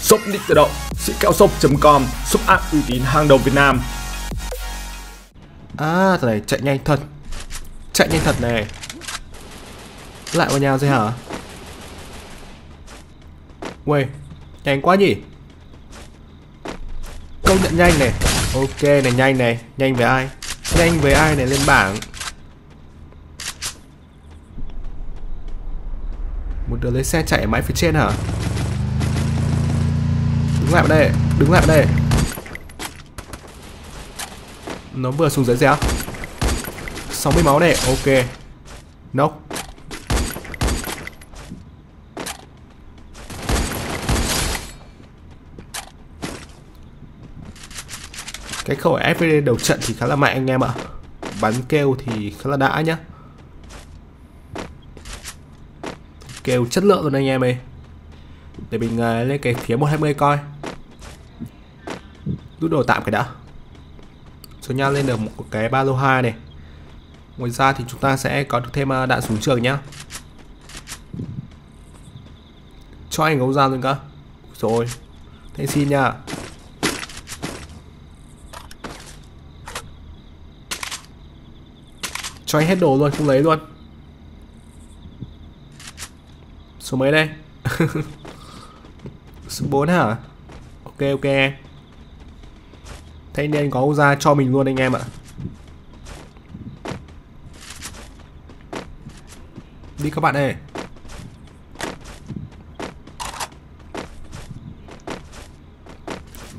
Shop Nick tự động, sĩ kẹo shop.com, shop app uy tín hàng đầu Việt Nam. À, thằng này chạy nhanh thật. Chạy nhanh thật này. Lại vào nhà rồi hả? Uầy Nhanh quá nhỉ? Công nhận nhanh này. Ok này nhanh này. Nhanh với ai? Nhanh với ai này lên bảng? Một đứa lấy xe chạy ở mãi phía trên hả? Đứng lại vào đây Đứng lại vào đây Nó vừa xuống dưới dẻo, 60 máu này Ok. No, Cái khẩu FPD đầu trận thì khá là mạnh anh em ạ. Bắn kêu thì khá là đã nhá. Kêu chất lượng luôn anh em ơi. Để mình uh, lên cái phía 120 coi. Rút đồ tạm cái đã. Số nha lên được một cái ba lô hai này. Ngoài ra thì chúng ta sẽ có được thêm à, đạn súng trường nhá. Cho anh gấu ra luôn cơ. Rồi Thế xin nha. Cho anh hết đồ luôn, không lấy luôn. Số mấy đây? Số 4 hả? Ok ok. Thế nên có ra cho mình luôn anh em ạ. Đi các bạn ơi.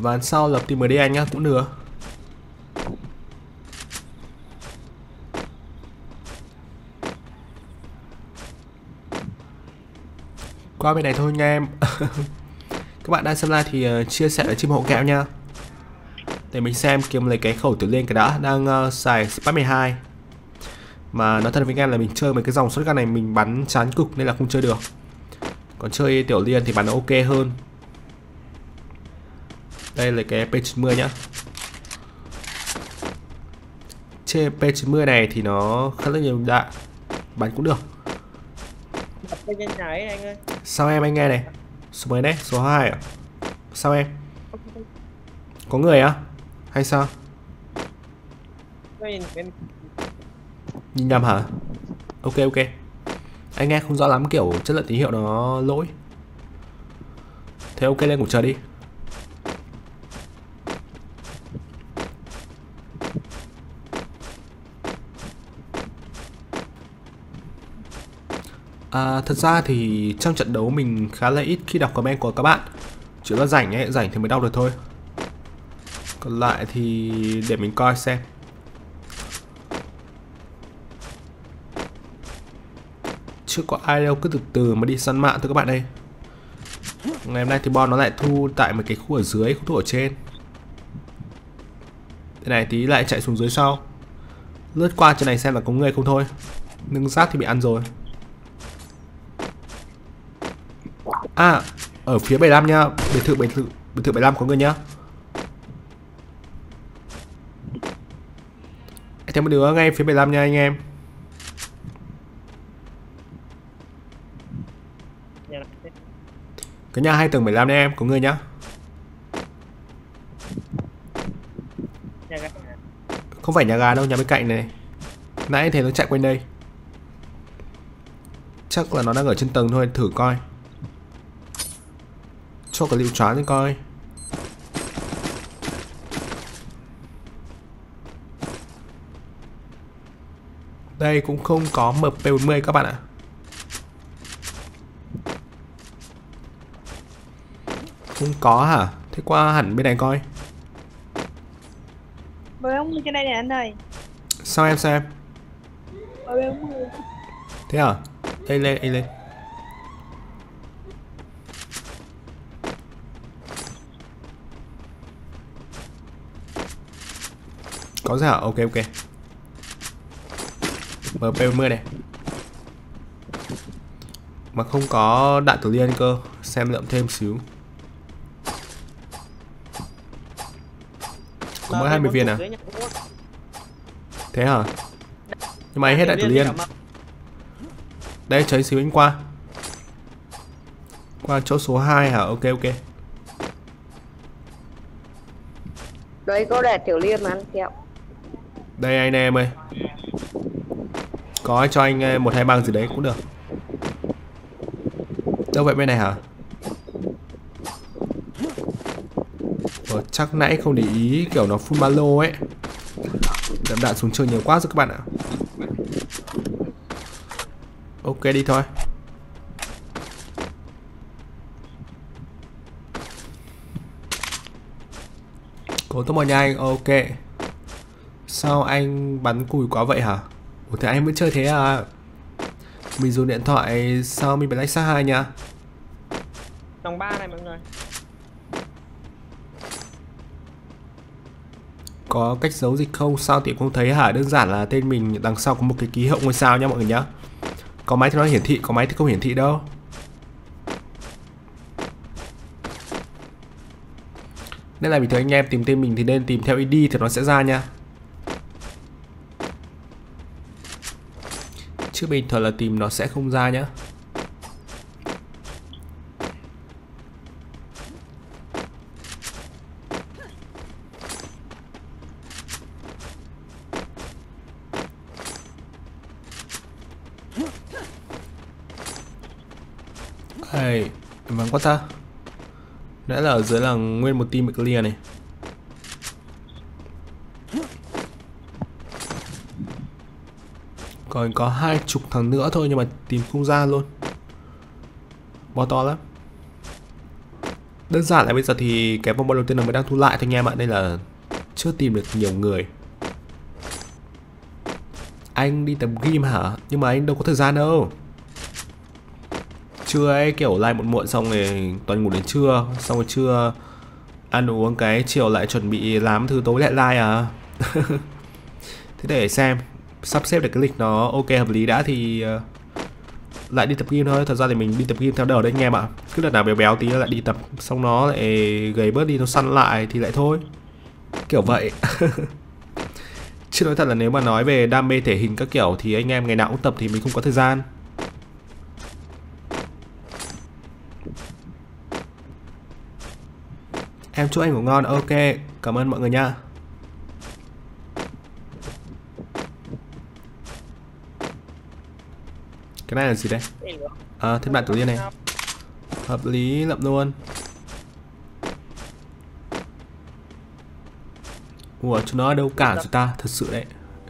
Và sau lập tìm MD anh nhá, cũng được. Qua bên này thôi nha em. Các bạn đang xem live thì ờ, chia sẻ ở chim hộ kẹo nha. Để mình xem kiếm lấy cái khẩu tiểu liên cái đã Đang uh, xài spam 12 Mà nói thật với anh em là mình chơi mấy cái dòng shotgun này mình bắn chán cực nên là không chơi được. Còn chơi tiểu liên thì bắn nó ok hơn. Đây là cái P90 nhá. Trên P90 này thì nó khá là nhiều đạn Bắn cũng được. Sao em anh nghe này? Số mấy đấy? Số 2 à? Sao em? Có người á? Hay sao? Nhìn nhầm hả? Ok ok. Anh nghe không rõ lắm kiểu chất lượng tín hiệu nó lỗi. Thế ok lên ngủ chờ đi. À, thật ra thì trong trận đấu mình khá là ít khi đọc comment của các bạn. Chỉ là rảnh ấy, rảnh thì mới đọc được thôi còn lại thì để mình coi xem. Chưa có ai đâu, cứ từ từ mà đi săn mạng thôi các bạn ơi. Ngày hôm nay thì Bon nó lại thu tại một cái khu ở dưới, khu thu ở trên. Thế này tí lại chạy xuống dưới sau. Lướt qua trên này xem là có người không thôi. Nâng rác thì bị ăn rồi. À, ở phía 75 nha, biệt thự biệt thự biệt thự 75 có người nhá. Thêm một đứa ngay phía 75 nha anh em. Cái nhà hai tầng 75 nha em, có người nhá. Không phải nhà gà đâu, nhà bên cạnh này. Nãy thấy nó chạy quanh đây. Chắc là nó đang ở trên tầng thôi, thử coi cho cái liệu choán lên coi Đây cũng không có MP40 các bạn ạ Không có hả? Thế qua hẳn bên này coi Bởi ông trên đây nè anh ơi Sao em sao em? Bởi ông Thế à? Đây lên, đây lên Có sao? Ok ok MP10 này. Mà không có đạn tử liên cơ Xem lượm thêm xíu. Có mỗi 20 viên à? Thế hả? Nhưng mà hết đạn tử liên Đây cháy xíu anh qua. Qua chỗ số 2 hả? Ok ok. Đấy có đạn tiểu liên mà ăn kẹo. Đây anh em ơi. Có cho anh ờ, một hai băng gì đấy cũng được. Đâu vậy bên này hả? Ờ, chắc nãy không để ý kiểu nó full ba lô ấy. Đậm đạn xuống chơi nhiều quá rồi các bạn ạ. Ok đi thôi. Cố tốc một nhanh, ok. Sao anh bắn cùi quá vậy hả? Ủa thế anh vẫn chơi thế à? Mình dùng điện thoại sao mình bật Alexa 2 nhá? Tầng 3 này mọi người Có cách giấu dịch không? Sao thì không thấy hả? Đơn giản là tên mình đằng sau có một cái ký hiệu ngôi sao nha mọi người nhá Có máy thì nó hiển thị, có máy thì không hiển thị đâu Nên là bình thường anh em tìm tên mình thì nên tìm theo ID thì nó sẽ ra nha Chứ bình thường là tìm nó sẽ không ra nhá. Ây, vắng quá ta. Nãy là ở dưới là nguyên một team clear này. Còn có hai chục thằng nữa thôi nhưng mà tìm không ra luôn. Bo to lắm. Đơn giản là bây giờ thì cái vòng đầu tiên là mới đang thu lại thôi anh em ạ, Nên là chưa tìm được nhiều người. Anh đi tập gym hả? Nhưng mà anh đâu có thời gian đâu. Trưa ấy, kiểu lại muộn muộn xong rồi toàn ngủ đến trưa, Xong rồi trưa ăn uống cái chiều lại chuẩn bị làm thứ tối lại like à. Thế để xem sắp xếp được cái lịch nó ok hợp lý đã thì uh, lại đi tập gym thôi. Thật ra thì mình đi tập gym theo đầu đấy anh em ạ. Cứ đợt nào béo béo tí lại đi tập xong nó lại gầy bớt đi nó săn lại thì lại thôi. Kiểu vậy. Chứ nói thật là nếu mà nói về đam mê thể hình các kiểu thì anh em ngày nào cũng tập thì mình không có thời gian. Em chúc anh ngủ ngon. Ok cảm ơn mọi người nha. Cái này là gì đây? À, thêm bạn tổ tiên này. Hợp lý lậm luôn. Ủa, chúng nó ở đâu cả rồi ta? Thật sự đấy.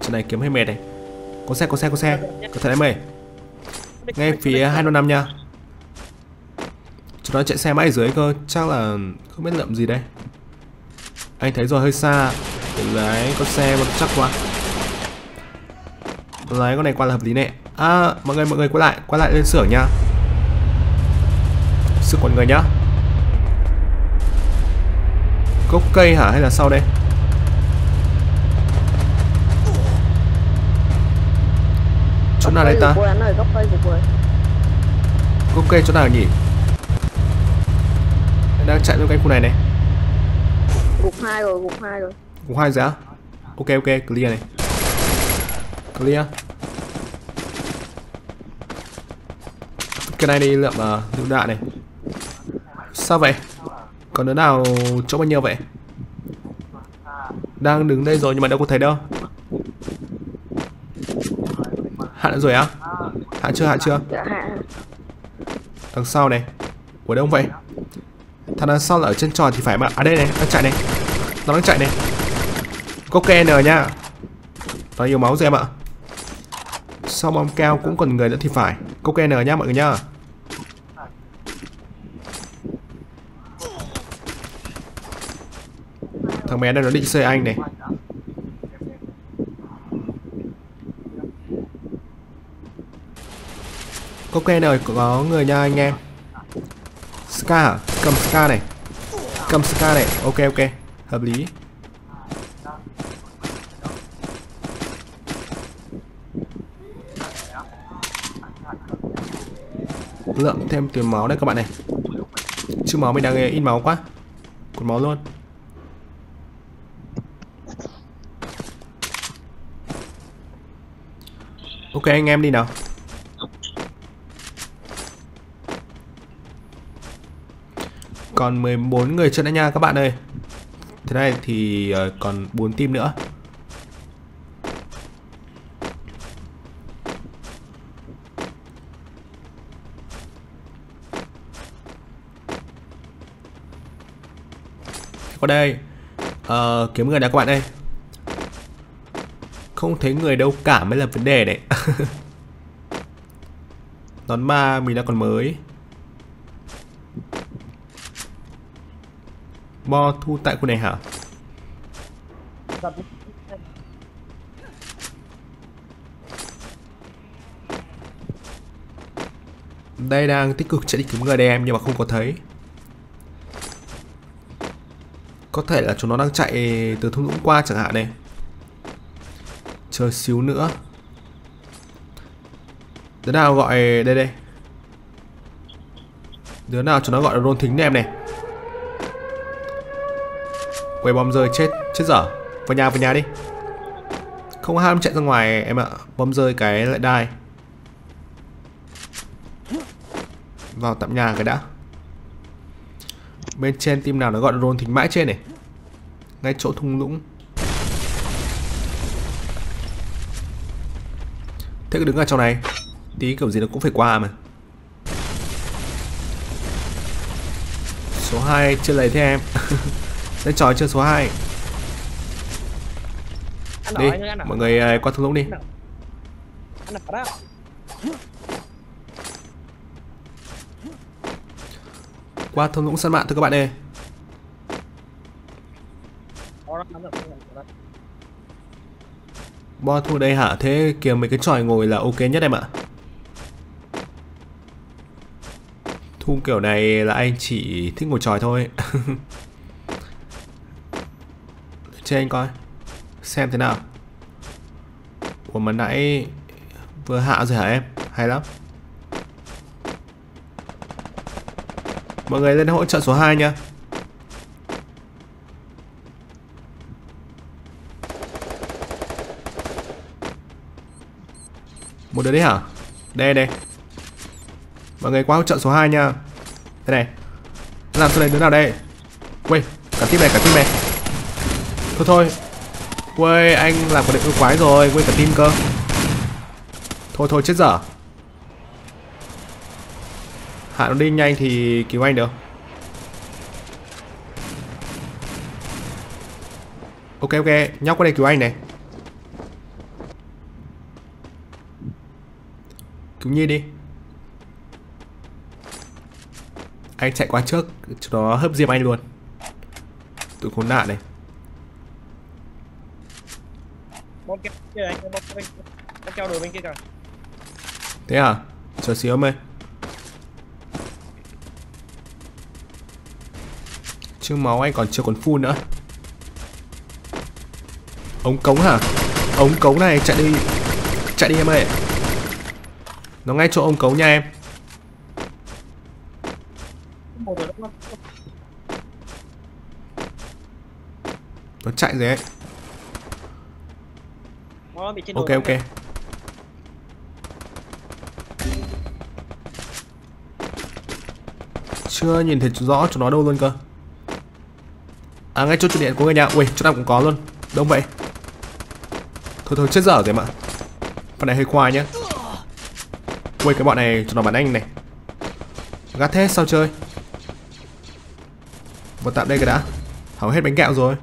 Chỗ này kiếm hơi mệt này. Có xe, có xe, có xe. Có thể em ơi Ngay phía 255 nha. Chúng nó chạy xe mãi ở dưới cơ. Chắc là không biết lậm gì đây. Anh thấy rồi hơi xa. Lái con xe mà chắc quá. Lái con này qua là hợp lý nè À mọi người mọi người quay lại Quay lại lên xưởng nha. Sức mọi người nhá. Gốc cây hả? Hay là sau đây? Chỗ nào đây ta? Gốc cây chỗ nào nhỉ? Đang chạy trong cái khu này này. Gục hai rồi, gục hai rồi. Gục hai giá Ok ok clear này. Clear Cái này đi lượm uh, lựu đạn này. Sao vậy? Còn đứa nào chỗ bao nhiêu vậy? Đang đứng đây rồi nhưng mà đâu có thấy đâu. Hạ rồi á? Hạ chưa hạ chưa? Dạ Đằng sau này. Ủa đâu vậy? Thằng đằng sau là ở trên tròn thì phải mà. À đây này đang chạy này. Nó đang chạy này. Có KN nha. Nó nhiều máu rồi em ạ. Sau bom keo cũng còn người nữa thì phải. Có KN nhá mọi người nhá Thằng bé này nó định xây anh này. Có KN rồi có người nha anh em Ska hả? Cầm Ska này. Cầm Ska này. Ok ok. Hợp lý. Lượng thêm tiền máu đây các bạn này. Chứ máu mình đang in máu quá. Còn máu luôn. Ok anh em đi nào. Còn 14 người chưa đã nha các bạn ơi. Thế này thì ờ, còn 4 team nữa. Qua đây Ờ, kiếm người nào các bạn ơi. Không thấy người đâu cả mới là vấn đề đấy. Nón ma mình đã còn mới. Bo thu tại khu này hả? Đây đang tích cực chạy đi kiếm người đây em, nhưng mà không có thấy. Có thể là chúng nó đang chạy từ thung lũng qua chẳng hạn này. Chờ xíu nữa. Đứa nào gọi đây đây? Đứa nào cho nó gọi là rôn thính em này? Quay bom rơi chết Chết dở. Vào nhà vào nhà đi. Không ham chạy ra ngoài em ạ. Bom rơi cái lại đai Vào tạm nhà cái đã. Bên trên team nào nó gọi là rôn thính mãi trên này? Ngay chỗ thung lũng. Thế cứ đứng ở trong này. Tí kiểu gì nó cũng phải qua mà. Số 2 chưa lấy thế em. Lên trò chưa số 2 Ăn Đi. Mọi người ờ, qua thung lũng đi. Qua thung lũng săn bạn thôi các bạn ơi. Bo thu đây hả? Thế kìa mấy cái tròi ngồi là ok nhất em ạ Thu kiểu này là anh chỉ thích ngồi tròi thôi. Chơi anh coi, Xem thế nào. Ủa mà nãy Vừa hạ rồi hả em? Hay lắm. Mọi người lên hỗ trợ số 2 nha. Một đứa đấy hả? Đây đây. Mọi người qua hỗ trợ số 2 nha. thế này. Làm sao này đứa nào đây? Quên, cả team này, cả team này. Thôi thôi. Quên, anh làm quả định yêu quái rồi, quên cả team cơ. Thôi thôi chết dở. Hạ nó đi nhanh thì cứu anh được. Ok ok, nhóc qua đây cứu anh này. Cứu Nhi đi Anh chạy qua trước Cho nó hấp diêm anh luôn. Tụi khốn nạn này. Thế à? Chờ xíu ơi Chứ máu anh còn chưa còn full nữa. Ống cống hả? Ống cống này chạy đi. Chạy đi em ơi. Nó ngay chỗ ống cống nha em Một rồi đó. Nó chạy rồi ấy. Ok ok. Chưa nhìn thấy rõ chỗ nó đâu luôn cơ. À ngay chỗ trụ điện của người nhà. Ui chỗ nào cũng có luôn. Đông vậy. Thôi thôi chết dở rồi mà Phần này hơi khoai nhá. Ui cái bọn này cho nó bắn anh này? Gắt thế sao chơi? Vào tạm đây cái đã. Hỏng hết bánh kẹo rồi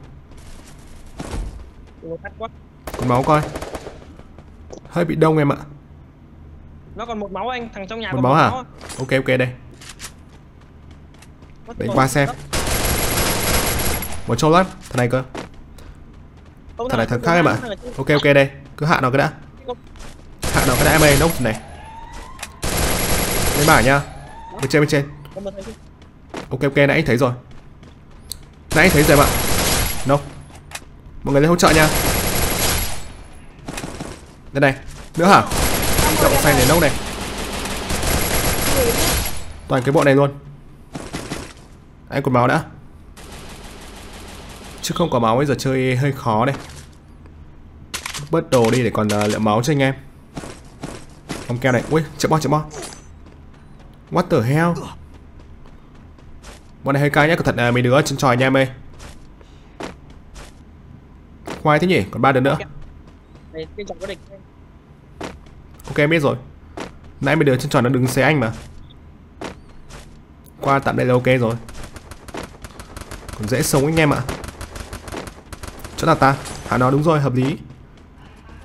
quá. Còn máu coi. Hơi bị đông em ạ. Nó còn một máu anh, thằng trong nhà Một còn máu một hả? máu. Ok ok đây. Để qua xem. Một trâu lắm Thằng này cơ. Thằng này thằng khác em ạ. Ok ok đây. Cứ hạ nó cái đã. Hạ nó cái đã em ơi Nốc này. Lên bảng nha Bên trên bên trên. Ok ok nãy anh thấy rồi. Nãy anh thấy rồi em ạ. Nốc Mọi người lên hỗ trợ nha. Đây này Nữa hả? Đậu xanh để nốc này. Toàn cái bộ này luôn. Anh còn máu đã. Chứ không có máu bây giờ chơi hơi khó đây. Bớt đồ đi để còn uh, lượng máu cho anh em. Ông keo này. Ui chạy bo chạy bo What the hell? Bọn này hơi cay nhá, cẩn thận ờ, mấy đứa trên tròi nha em ơi. Khoai thế nhỉ, còn ba đứa nữa. Địch. Ok biết rồi. Nãy mấy đứa chân tròn nó đứng xé anh mà. Qua tạm đây là ok rồi. Còn dễ sống anh em ạ. Chỗ nào ta? À nó đúng rồi, hợp lý.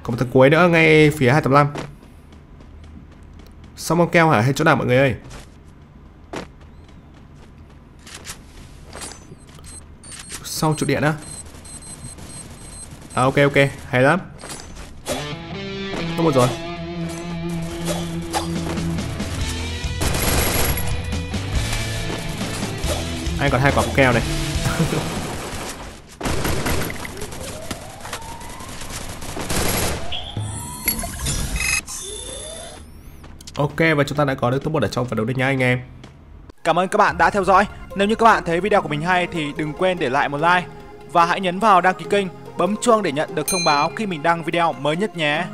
Còn một thằng cuối nữa ngay phía 285. Xong băng keo hả hay chỗ nào mọi người ơi? Sau trụ điện á? À ok ok, hay lắm. Có một rồi. Anh còn hai quả bóng keo này. ok và chúng ta đã có được top 1 ở trong phần đấu đấy nha anh em. Cảm ơn các bạn đã theo dõi. Nếu như các bạn thấy video của mình hay thì đừng quên để lại một like và hãy nhấn vào đăng ký kênh, bấm chuông để nhận được thông báo khi mình đăng video mới nhất nhé.